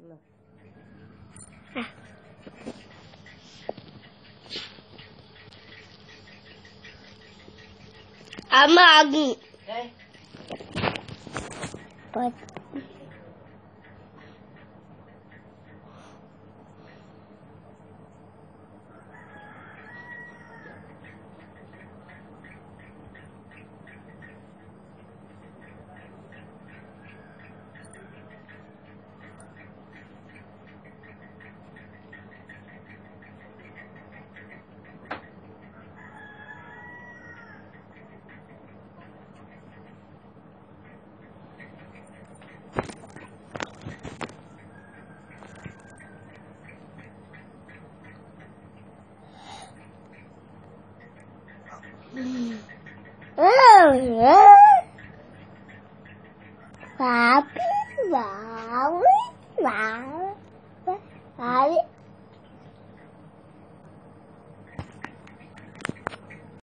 嗯。阿妈你。来。我。嗯，嗯，爸爸，爸爸，爸爸。